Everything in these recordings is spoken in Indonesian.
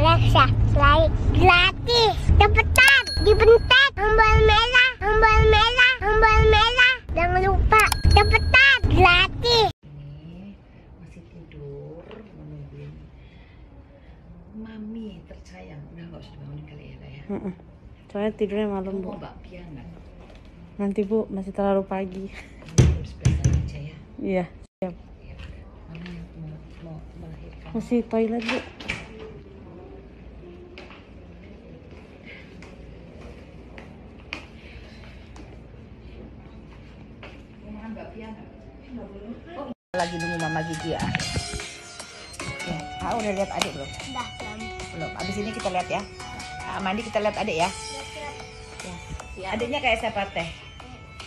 Alexa, play gratis. Cepetan, dibentak. Tombol merah, tombol merah, tombol merah. Jangan lupa, cepetan, gratis. Ini masih tidur menungguin mami tersayang. Udah nggak usah dibangunin kali ya, Dah, ya. Soalnya tidurnya malam bu. mau bakpia nggak? Nanti bu masih terlalu pagi. Aja ya. Iya. Siap. Mau, mau melahirkan. Masih toilet bu. Mau makan bakpia nggak? Oh, lagi nunggu mama Gigi ya. Oke, ah udah lihat adik belum? Udah, belum. Belum. Abis ini kita lihat ya. Ah, mandi kita lihat adik ya. Ya. Adiknya kayak siapa teh?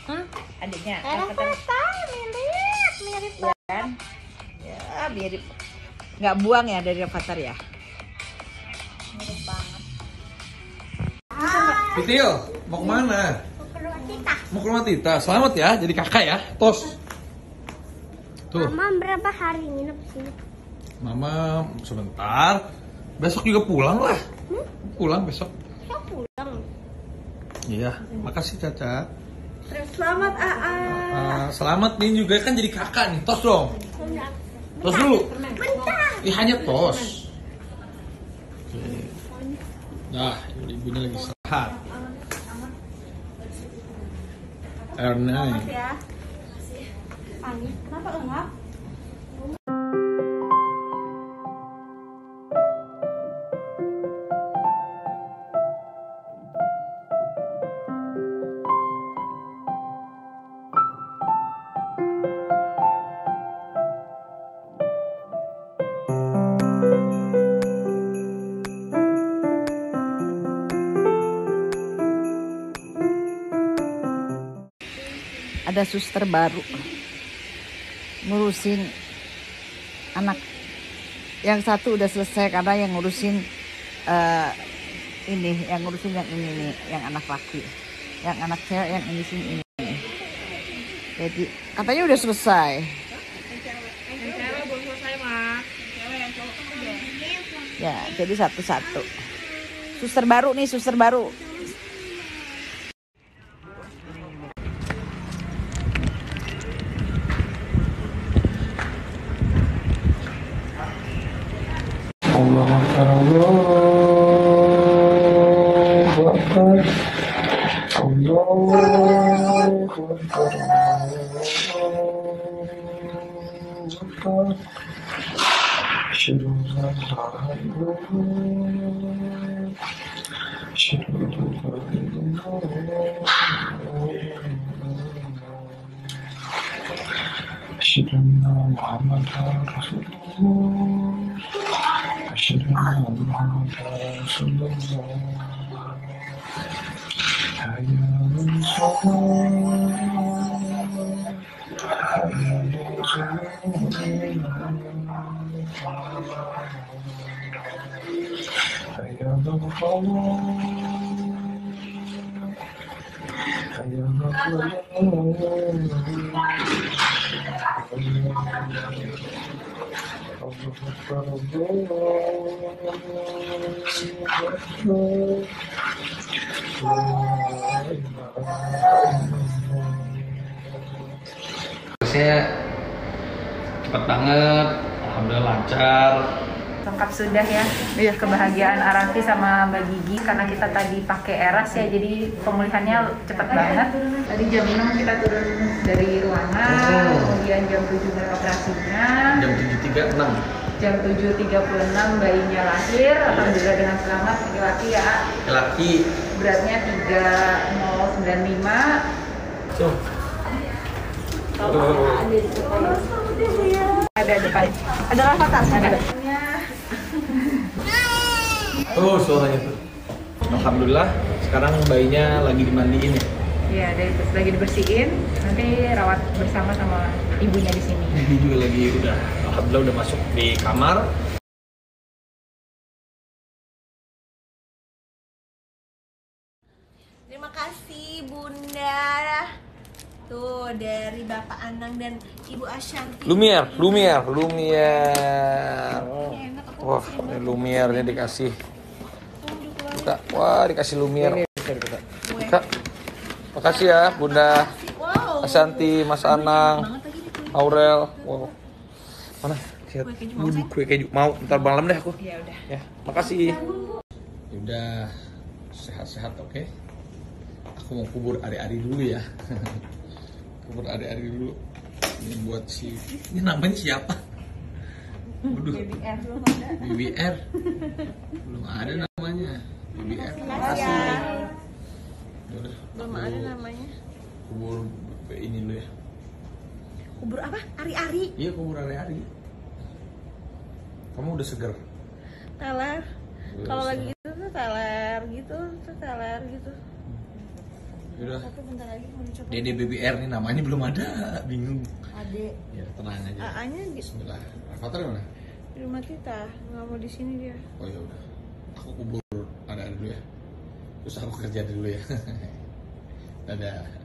Hah? Adiknya. Ada apa kata- foto, mirip, mirip Ya kan? Ya, mirip. Nggak buang ya dari Avatar ya? Titil, mau ke mana? Kita. Mau ke rumah Tita. Selamat ya, jadi kakak ya. Tos. Tuh, Mama berapa hari nginep sini? mama sebentar. Besok juga pulang lah. Pulang besok. Saya pulang. Iya, makasih Caca. Selamat AA. Ah, selamat nih juga kan jadi kakak nih. Tos dong. Tos dulu. Bentar. Ih, hanya tos. Oke. Nah, ibunya lagi sehat. Erna. ya. Kenapa enggak? Ada suster baru ngurusin anak. Yang satu udah selesai karena yang ngurusin eh, ini, yang ngurusin yang ini nih, yang anak laki. Yang anak cewek yang ini sini ini. Jadi katanya udah selesai. Ya, jadi satu-satu. Suster baru nih, suster baru. Allah Akbar Allah Akbar Allah Akbar Akbar Asyhadu an la ilaha illallah Asyhadu an la ilaha illallah Asyhadu anna Muhammadan Rasulullah أشهد أن محمدا رسول الله 是那么的生动，太阳从海面升起，太阳从海面升起，太阳从海面升起，太阳从海面升起。Saya cepat banget, alhamdulillah lancar. lengkap sudah ya iya kebahagiaan Arafi sama Mbak Gigi karena kita tadi pakai eras ya jadi pemulihannya cepat banget tadi jam 6 kita turun dari. Kemudian jam 7 mulai operasinya. Jam 7.36, jam 7.36 bayinya lahir. Alhamdulillah dengan selamat. Laki-laki ya. Laki. beratnya 3095 Tuh. ada depan. Ada rafathar ada. Tuh suaranya tuh. Alhamdulillah sekarang bayinya lagi dimandiin ya. Iya, dari lagi dibersihin, nanti rawat bersama sama ibunya di sini. Bibi juga lagi udah alhamdulillah udah masuk di kamar. Terima kasih Bunda. Tuh dari Bapak Anang dan Ibu Ashanti. Lumiere. Enak aku Wah, ini Lumiere nih dikasih. Kak, wah dikasih Lumiere. Makasih ya Bunda Asanti, Mas Anang, Aurel. Wow. Mana? Lihat. Waduh, kue keju. Mau, ntar malam deh aku. Ya udah. Ya, makasih. Udah sehat-sehat oke. Aku mau kubur ari-ari dulu ya. kubur ari-ari dulu. Ini buat si ini namanya siapa? Waduh. BBR belum ada. BBR. Belum ada namanya. BBR. Makasih. Yaudah, Belum ada namanya. Kubur ini dulu ya. Kubur apa? Ari-ari. Iya kubur ari-ari. Kamu udah seger? Teler. Kalau lagi gitu tuh teler gitu, tuh teler gitu. Udah. Tapi bentar lagi mau dicoba. Dede BBR nih namanya belum ada, bingung. Ade. Ya tenang aja. AA-nya di, Bismillah. Avatar mana? di rumah kita, nggak mau di sini dia. Oh ya udah. Aku kubur ada dulu ya. Terus aku kerja dulu ya. 拜拜。